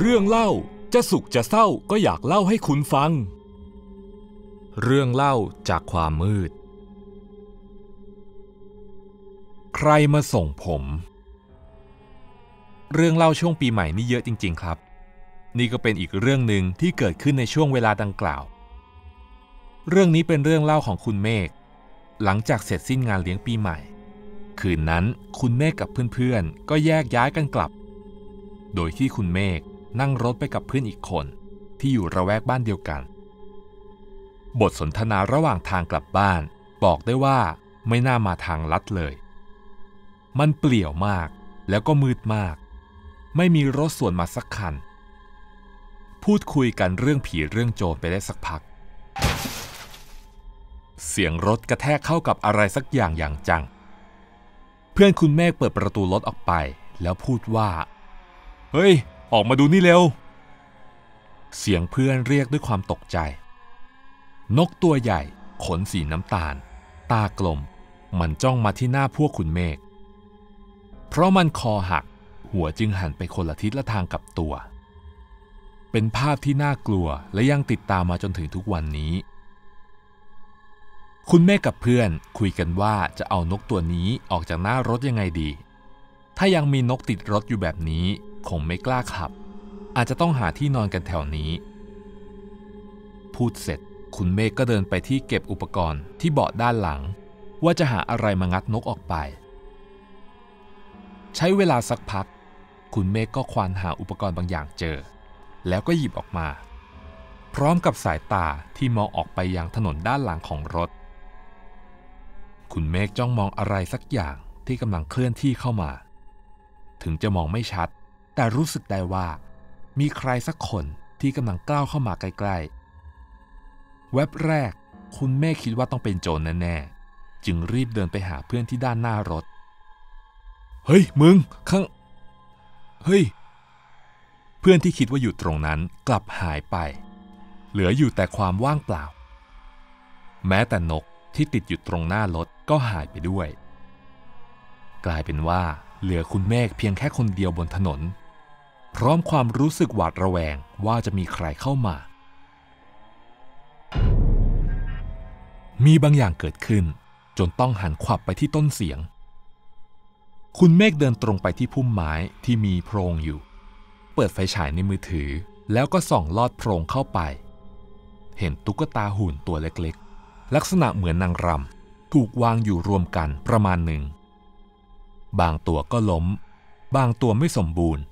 เรื่องเล่าจะสุขจะเศร้าก็อยากเล่าให้คุณฟัง เรื่องเล่าจากความมืด ใครมาส่งผม เรื่องเล่าช่วงปีใหม่นี่เยอะจริง ๆ ครับ นี่ก็เป็นอีกเรื่องหนึ่งที่เกิดขึ้นในช่วงเวลาดังกล่าว เรื่องนี้เป็นเรื่องเล่าของคุณเมฆหลังจากเสร็จสิ้นงานเลี้ยงปีใหม่ คืนนั้นคุณเมฆกับเพื่อนๆ ก็แยกย้ายกันกลับ โดยที่คุณเมฆ นั่งรถไปกับเพื่อนอีกคนที่อยู่ระแวกบ้านเดียวกัน บทสนทนาระหว่างทางกลับบ้าน บอกได้ว่าไม่น่ามาทางลัดเลย มันเปลี่ยวมากแล้วก็มืดมาก ไม่มีรถสวนมาสักคัน พูดคุยกันเรื่องผีเรื่องโจรไปได้สักพัก เสียงรถกระแทกเข้ากับอะไรสักอย่างอย่างจัง เพื่อนคุณเมฆเปิดประตูรถออกไป แล้วพูดว่า เฮ้ย ออกมาดูนี่เร็ว เสียงเพื่อนเรียกด้วยความตกใจ นกตัวใหญ่ ขนสีน้ำตาล ตากลม มันจ้องมาที่หน้าพวกคุณเมฆ เพราะมันคอหัก หัวจึงหันไปคนละทิศละทางกับตัว เป็นภาพที่น่ากลัวและยังติดตามมาจนถึงทุกวันนี้ คุณแม่กับเพื่อนคุยกันว่าจะเอานกตัวนี้ออกจากหน้ารถยังไงดี ถ้ายังมีนกติดรถอยู่แบบนี้ คงไม่กล้าขับ อาจจะต้องหาที่นอนกันแถวนี้ พูดเสร็จคุณเมฆก็เดินไปที่เก็บอุปกรณ์ที่เบาะด้านหลัง ว่าจะหาอะไรมางัดนกออกไป ใช้เวลาสักพัก คุณเมฆก็ควานหาอุปกรณ์บางอย่างเจอ แล้วก็หยิบออกมา พร้อมกับสายตาที่มองออกไปยังถนนด้านหลังของรถ คุณเมฆจ้องมองอะไรสักอย่างที่กำลังเคลื่อนที่เข้ามา ถึงจะมองไม่ชัด แต่รู้สึกได้ว่า มีใครสักคนที่กำลังก้าวเข้ามาใกล้ๆแวบแรก คุณเมฆคิดว่าต้องเป็นโจรแน่ๆจึงรีบเดินไปหาเพื่อนที่ด้านหน้ารถ เฮ้ย มึง ข้าง เฮ้ย เพื่อนที่คิดว่าอยู่ตรงนั้นกลับหายไป เหลืออยู่แต่ความว่างเปล่า แม้แต่นกที่ติดอยู่ตรงหน้ารถก็หายไปด้วย กลายเป็นว่าเหลือคุณเมฆเพียงแค่คนเดียวบนถนน พร้อมความรู้สึกหวาดระแวงว่าจะมีใครเข้ามา มีบางอย่างเกิดขึ้น จนต้องหันขวับไปที่ต้นเสียง คุณเมฆเดินตรงไปที่พุ่มไม้ที่มีโพรงอยู่ เปิดไฟฉายในมือถือ แล้วก็ส่องลอดโพรงเข้าไป เห็นตุ๊กตาหุ่นตัวเล็กๆ ลักษณะเหมือนนางรำถูกวางอยู่รวมกันประมาณหนึ่ง บางตัวก็ล้ม บางตัวไม่สมบูรณ์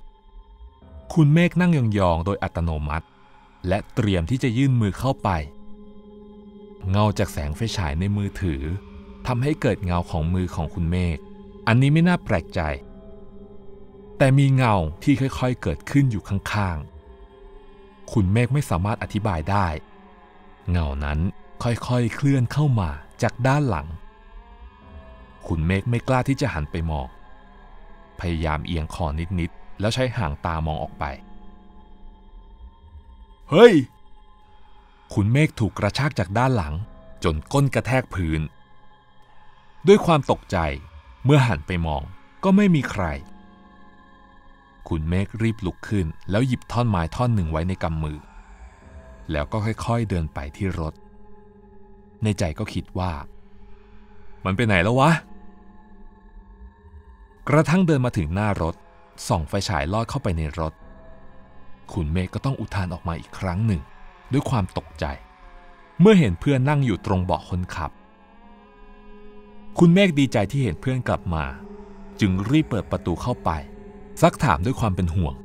คุณเมฆนั่งยองๆ โดยอัตโนมัติ และเตรียมที่จะยื่นมือเข้าไป เงาจากแสงไฟฉายในมือถือทำให้เกิดเงาของมือของคุณเมฆ อันนี้ไม่น่าแปลกใจ แต่มีเงาที่ค่อยๆ เกิดขึ้นอยู่ข้างๆ คุณเมฆไม่สามารถอธิบายได้ เงานั้นค่อยๆ เคลื่อนเข้ามาจากด้านหลัง คุณเมฆไม่กล้าที่จะหันไปมอง พยายามเอียงคอนิดๆ แล้วใช้ห่างตามองออกไป เฮ้ยคุณเมฆถูกกระชากจากด้านหลัง จนก้นกระแทกพื้น ด้วยความตกใจเมื่อหันไปมองก็ไม่มีใครคุณเมฆรีบลุกขึ้น แล้วหยิบท่อนไม้ท่อนหนึ่งไว้ในกำมือ แล้วก็ค่อยๆเดินไปที่รถ ในใจก็คิดว่า มันไปไหนแล้ววะ กระทั่งเดินมาถึงหน้ารถ ส่องไฟฉายลอดเข้าไปในรถคุณเมฆก็ต้องอุทานออกมาอีกครั้งหนึ่ง ด้วยความตกใจ เมื่อเห็นเพื่อนนั่งอยู่ตรงเบาะคนขับ คุณเมฆดีใจที่เห็นเพื่อนกลับมา จึงรีบเปิดประตูเข้าไป ซักถามด้วยความเป็นห่วง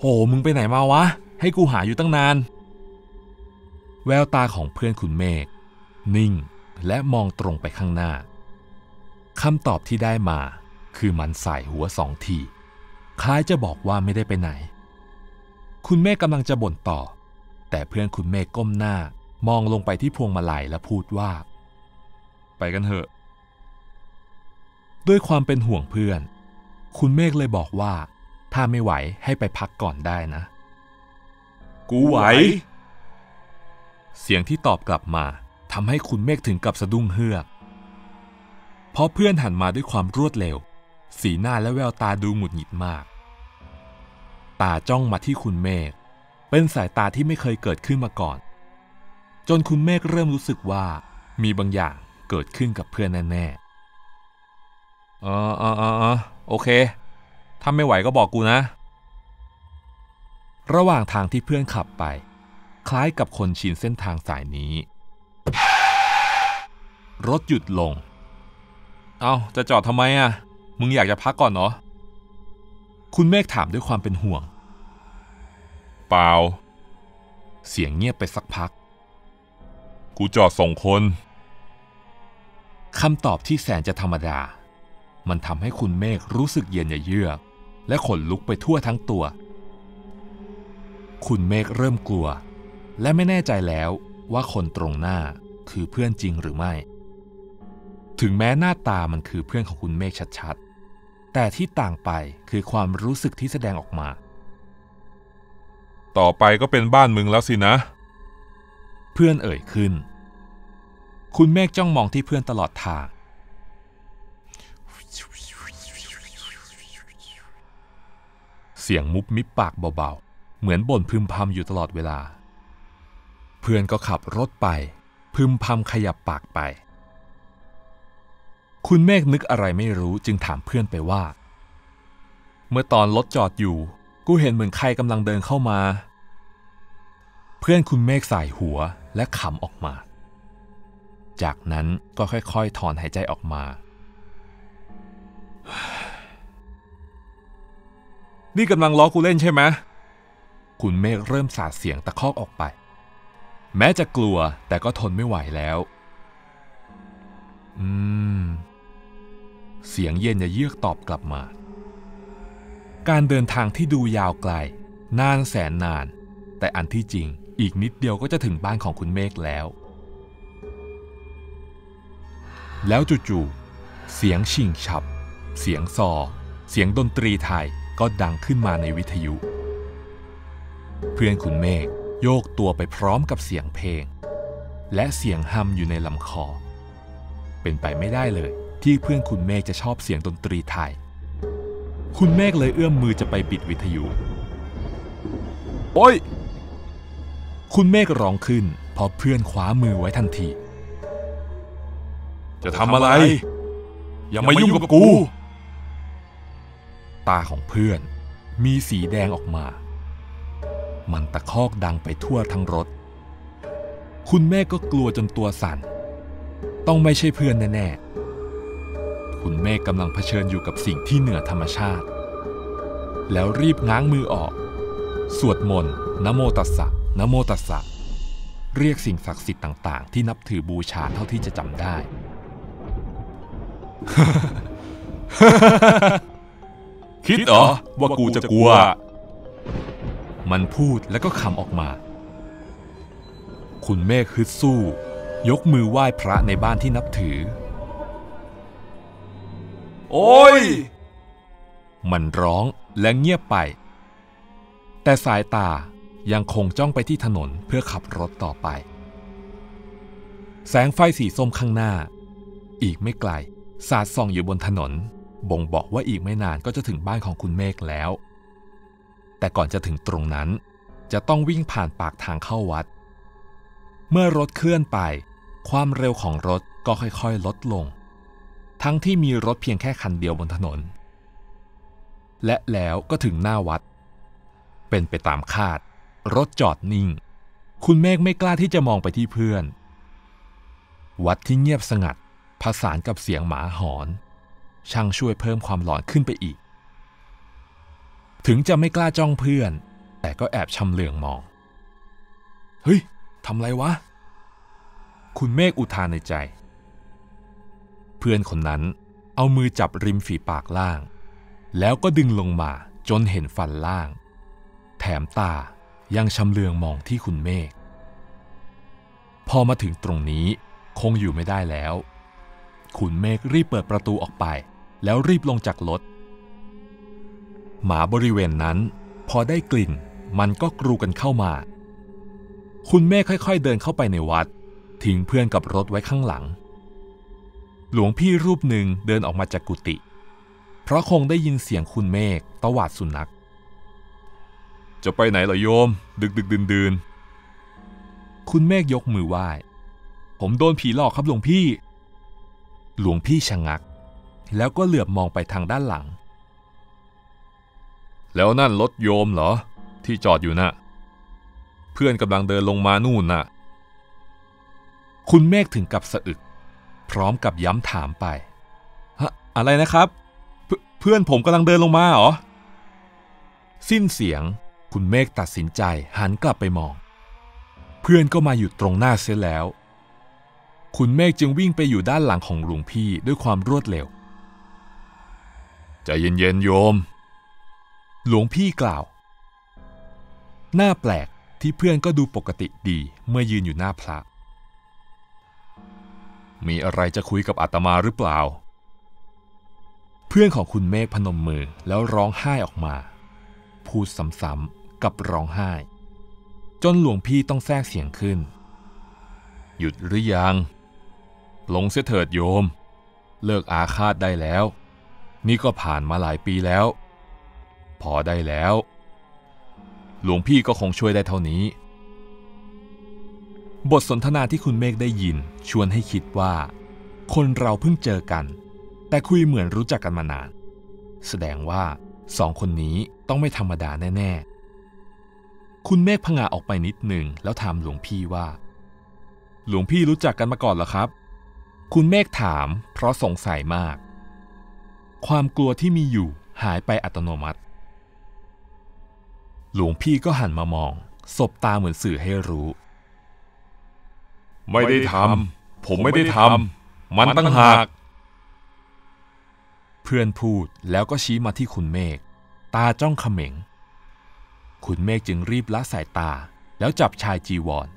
โหมึงไปไหนมาวะ ให้กูหาอยู่ตั้งนาน แววตาของเพื่อนคุณเมฆนิ่งและมองตรงไปข้างหน้าคำตอบที่ได้มา คือมันใส่หัวสองทีคล้ายจะบอกว่าไม่ได้ไปไหน คุณเมฆกำลังจะบ่นต่อ แต่เพื่อนคุณเมฆก้มหน้ามองลงไปที่พวงมาลัยและพูดว่า ไปกันเถอะ ด้วยความเป็นห่วงเพื่อน คุณเมฆเลยบอกว่า ถ้าไม่ไหวให้ไปพักก่อนได้นะ กูไหว เสียงที่ตอบกลับมาทำให้คุณเมฆถึงกับสะดุ้งเฮือก เพราะเพื่อนหันมาด้วยความรวดเร็ว สีหน้าและแววตาดูหงุดหงิดมาก ตาจ้องมาที่คุณเมฆเป็นสายตาที่ไม่เคยเกิดขึ้นมาก่อน จนคุณเมฆเริ่มรู้สึกว่า มีบางอย่างเกิดขึ้นกับเพื่อนแน่ๆออเออเออเอโอเค ถ้าไม่ไหวก็บอกกูนะ ระหว่างทางที่เพื่อนขับไป คล้ายกับคนชินเส้นทางสายนี้ รถหยุดลง เอาจะจอดทำไมอะ มึงอยากจะพักก่อนเนาะคุณเมฆถามด้วยความเป็นห่วง เปล่า เสียงเงียบไปสักพัก กูจอดส่งคนคำตอบที่แสนจะธรรมดา มันทำให้คุณเมฆรู้สึกเย็นเยือก และขนลุกไปทั่วทั้งตัว คุณเมฆเริ่มกลัว และไม่แน่ใจแล้วว่าคนตรงหน้าคือเพื่อนจริงหรือไม่ ถึงแม้หน้าตามันคือเพื่อนของคุณเมฆชัดๆ แต่ที่ต่างไปคือความรู้สึกที่แสดงออกมา ต่อไปก็เป็นบ้านมึงแล้วสินะ เพื่อนเอ่ยขึ้น คุณเมฆจ้องมองที่เพื่อนตลอดทาง เสียงมุบมิบปากเบาๆ เหมือนบ่นพึมพำอยู่ตลอดเวลา เพื่อนก็ขับรถไป พึมพำขยับปากไป คุณเมฆนึกอะไรไม่รู้จึงถามเพื่อนไปว่า เมื่อตอนรถจอดอยู่ กูเห็นเหมือนใครกำลังเดินเข้ามา เพื่อนคุณเมฆสายหัวและขำออกมา จากนั้นก็ค่อยๆ ถอนหายใจออกมา นี่กำลังล้อกูเล่นใช่ไหมคุณเมฆเริ่มสาดเสียงตะคอกออกไป แม้จะกลัวแต่ก็ทนไม่ไหวแล้ว อืม เสียงเย็นจะเยือกตอบกลับมา การเดินทางที่ดูยาวไกล นานแสนนาน แต่อันที่จริงอีกนิดเดียวก็จะถึงบ้านของคุณเมฆแล้วแล้วจู่ๆ เสียงชิงฉับ เสียงซอ เสียงดนตรีไทยก็ดังขึ้นมาในวิทยุ เพื่อนคุณเมฆโยกตัวไปพร้อมกับเสียงเพลง และเสียงฮัมอยู่ในลำคอ เป็นไปไม่ได้เลย ที่เพื่อนคุณเมฆจะชอบเสียงดนตรีไทย คุณเมฆเลยเอื้อมมือจะไปปิดวิทยุ โอ้ย คุณเมฆร้องขึ้นพอเพื่อนคว้ามือไว้ทันที จะทำอะไร อย่ามายุ่งกับกู ตาของเพื่อนมีสีแดงออกมา มันตะคอกดังไปทั่วทั้งรถ คุณแม่ก็กลัวจนตัวสั่น ต้องไม่ใช่เพื่อนแน่ ๆ คุณแม่กำลังเผชิญอยู่กับสิ่งที่เหนือธรรมชาติ แล้วรีบง้างมือออก สวดมนต์นะโมตัสสะนะโมตัสสะเรียกสิ่งศักดิ์สิทธิ์ต่าง ๆ ที่นับถือบูชาเท่าที่จะจำได้ คิดเหรอว่ากูจะกลัว มันพูดแล้วก็คำออกมา คุณเมฆฮึดสู้ ยกมือไหว้พระในบ้านที่นับถือ โอ้ย มันร้องและเงียบไป แต่สายตายังคงจ้องไปที่ถนนเพื่อขับรถต่อไป แสงไฟสีส้มข้างหน้า อีกไม่ไกล สาดส่องอยู่บนถนน บ่งบอกว่าอีกไม่นานก็จะถึงบ้านของคุณเมฆแล้ว แต่ก่อนจะถึงตรงนั้น จะต้องวิ่งผ่านปากทางเข้าวัด เมื่อรถเคลื่อนไป ความเร็วของรถก็ค่อยๆ ลดลง ทั้งที่มีรถเพียงแค่คันเดียวบนถนน และแล้วก็ถึงหน้าวัด เป็นไปตามคาด รถจอดนิ่ง คุณเมฆไม่กล้าที่จะมองไปที่เพื่อน วัดที่เงียบสงัดผสานกับเสียงหมาหอน ช่างช่วยเพิ่มความหลอนขึ้นไปอีก ถึงจะไม่กล้าจ้องเพื่อน แต่ก็แอบชำเลืองมอง เฮ้ยทำไรวะ คุณเมฆอุทานในใจ พื่อนคนนั้น เอามือจับริมฝีปากล่าง แล้วก็ดึงลงมาจนเห็นฟันล่าง แถมตายังชำเลืองมองที่คุณเมฆพอมาถึงตรงนี้คงอยู่ไม่ได้แล้ว คุณเมฆรีบเปิดประตูออกไป แล้วรีบลงจากรถหมาบริเวณนั้น พอได้กลิ่นมันก็กรูกันเข้ามา คุณเมฆค่อย ๆ เดินเข้าไปในวัด ทิ้งเพื่อนกับรถไว้ข้างหลัง หลวงพี่รูปหนึ่งเดินออกมาจากกุฏิเพราะคงได้ยินเสียงคุณเมฆตวาดสุนัข จะไปไหนเหรอโยม ดึกดึกดื่นดื่นคุณเมฆยกมือไหว้ ผมโดนผีหลอกครับหลวงพี่ หลวงพี่ชะงัก แล้วก็เหลือบมองไปทางด้านหลัง แล้วนั่นรถโยมเหรอ ที่จอดอยู่น่ะ เพื่อนกำลังเดินลงมานู่นน่ะ คุณเมฆถึงกับสะอึก พร้อมกับย้ำถามไปฮะอะไรนะครับ เพื่อนผมกำลังเดินลงมาเหรอ สิ้นเสียงคุณเมฆตัดสินใจหันกลับไปมอง เพื่อนก็มาอยู่ตรงหน้าเสียแล้ว คุณเมฆจึงวิ่งไปอยู่ด้านหลังของหลวงพี่ด้วยความรวดเร็วใจเย็นๆโยม หลวงพี่กล่าว หน้าแปลกที่เพื่อนก็ดูปกติดีเมื่อยืนอยู่หน้าพระ มีอะไรจะคุยกับอาตมาหรือเปล่า เพื่อนของคุณเมฆพนมมือแล้วร้องไห้ออกมา พูดซ้ำๆกับร้องไห้ จนหลวงพี่ต้องแทรกเสียงขึ้น หยุดหรือยัง ลงเสียเถิดโยม เลิกอาฆาตได้แล้ว นี่ก็ผ่านมาหลายปีแล้ว พอได้แล้ว หลวงพี่ก็คงช่วยได้เท่านี้ บทสนทนาที่คุณเมฆได้ยินชวนให้คิดว่า คนเราเพิ่งเจอกัน แต่คุยเหมือนรู้จักกันมานาน แสดงว่าสองคนนี้ต้องไม่ธรรมดาแน่ ๆ คุณเมฆพงาออกไปนิดหนึ่งแล้วถามหลวงพี่ว่า หลวงพี่รู้จักกันมาก่อนเหรอครับ คุณเมฆถามเพราะสงสัยมาก ความกลัวที่มีอยู่หายไปอัตโนมัติ หลวงพี่ก็หันมามอง สบตาเหมือนสื่อให้รู้ ไม่ได้ทำผมไม่ได้ทำมันตั้งหาก เพื่อนพูดแล้วก็ชี้มาที่คุณเมฆตาจ้องเขม็ง คุณเมฆจึงรีบละสายตาแล้วจับชายจีวร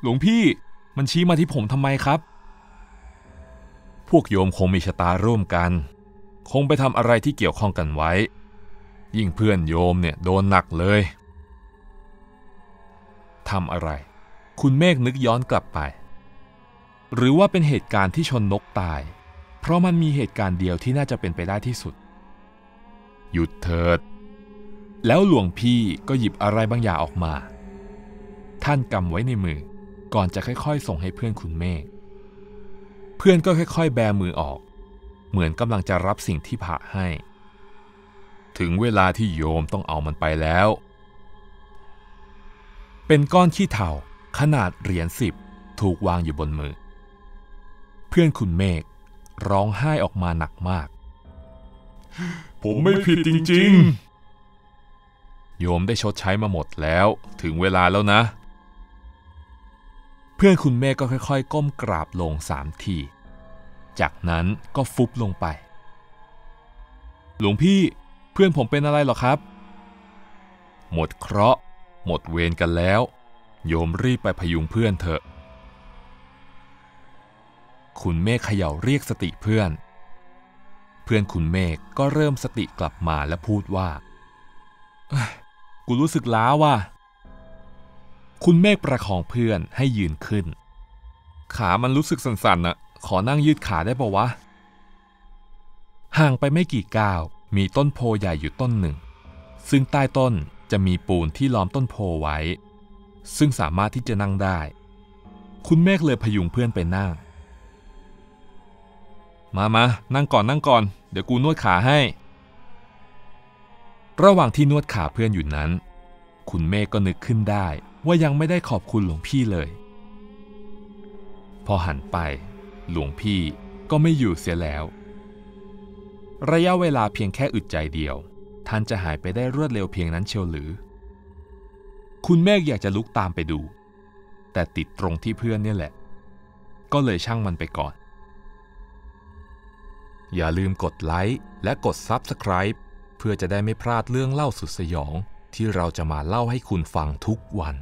หลวงพี่มันชี้มาที่ผมทำไมครับ พวกโยมคงมีชะตาร่วมกัน คงไปทำอะไรที่เกี่ยวข้องกันไว้ ยิ่งเพื่อนโยมเนี่ยโดนหนักเลยทำอะไร คุณเมฆนึกย้อนกลับไป หรือว่าเป็นเหตุการณ์ที่ชนนกตาย เพราะมันมีเหตุการณ์เดียวที่น่าจะเป็นไปได้ที่สุด หยุดเถิด แล้วหลวงพี่ก็หยิบอะไรบางอย่างออกมา ท่านกำไว้ในมือก่อนจะค่อยๆ ส่งให้เพื่อนคุณเมฆเพื่อนก็ค่อย ๆ แบมือออก เหมือนกำลังจะรับสิ่งที่ผ่าให้ ถึงเวลาที่โยมต้องเอามันไปแล้ว เป็นก้อนขี้เถ้า ขนาดเหรียญสิบถูกวางอยู่บนมือ เพื่อนคุณเมฆร้องไห้ออกมาหนักมาก ผมไม่ผิดจริง ๆ โยมได้ชดใช้มาหมดแล้วถึงเวลาแล้วนะ เพื่อนคุณเมฆก็ค่อย ๆ ก้มกราบลงสามที จากนั้นก็ฟุบลงไป หลวงพี่เพื่อนผมเป็นอะไรหรอครับ หมดเคราะห์หมดเวรกันแล้ว โยมรีบไปพยุงเพื่อนเถอะ คุณเมฆเขย่าเรียกสติเพื่อน เพื่อนคุณเมฆก็เริ่มสติกลับมาและพูดว่า กูรู้สึกล้าว่ะ คุณเมฆประคองเพื่อนให้ยืนขึ้น ขามันรู้สึกสั่นๆน่ะ ขอนั่งยืดขาได้ปะวะ ห่างไปไม่กี่ก้าว มีต้นโพใหญ่อยู่ต้นหนึ่ง ซึ่งใต้ต้นจะมีปูนที่ล้อมต้นโพไว้ ซึ่งสามารถที่จะนั่งได้ คุณเมฆเลยพยุงเพื่อนไปนั่ง มามานั่งก่อนนั่งก่อน เดี๋ยวกูนวดขาให้ ระหว่างที่นวดขาเพื่อนอยู่นั้น คุณเมฆก็นึกขึ้นได้ว่ายังไม่ได้ขอบคุณหลวงพี่เลย พอหันไป หลวงพี่ก็ไม่อยู่เสียแล้ว ระยะเวลาเพียงแค่อึดใจเดียว ท่านจะหายไปได้รวดเร็วเพียงนั้นเชียวหรือ คุณเมฆอยากจะลุกตามไปดู แต่ติดตรงที่เพื่อนเนี่ยแหละ ก็เลยช่างมันไปก่อน อย่าลืมกดไลค์และกด Subscribe เพื่อจะได้ไม่พลาดเรื่องเล่าสุดสยองที่เราจะมาเล่าให้คุณฟังทุกวัน